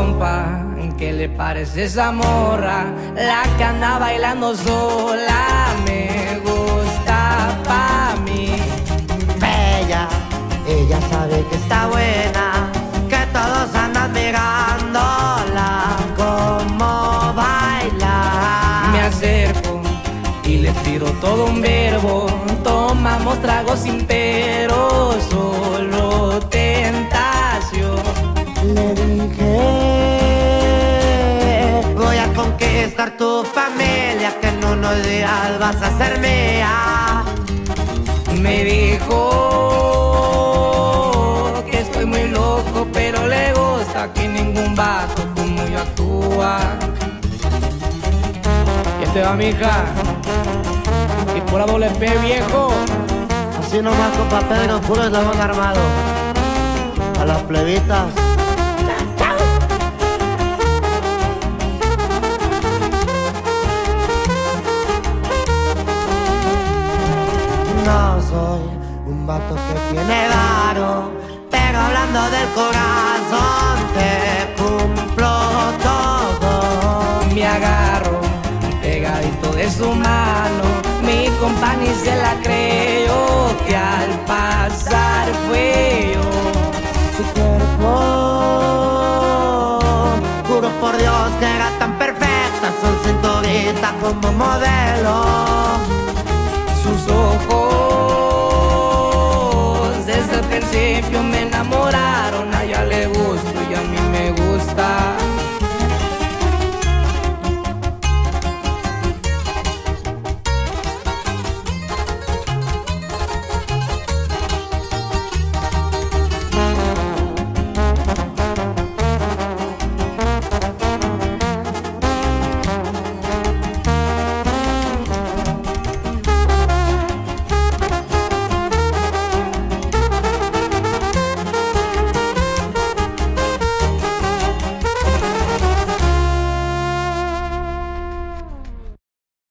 compa, ¿qué le parece esa morra? La que anda bailando sola me gusta pa' mí. Bella, ella sabe que está buena, que todos andan mirándola como baila. Me acerco y le tiro todo un verbo. Tomamos tragos sin pero, solo tentación. Le dije, conquistar tu familia, que en unos días vas a ser mía. Me dijo que estoy muy loco, pero le gusta que ningún vato como yo actúa. ¿Quién te va, mija? Y por doble P, viejo. Así nomás, compa Pedro, puro eslabón armado. A las plebitas. Que tiene varo, pero hablando del corazón te cumplo todo. Me agarro pegadito de su mano. Mi compañía se la creyó que al pasar fue yo. su cuerpo. Juro por Dios que era tan perfecta, su cinturita como modelo. Sus ojos principio me enamoraron.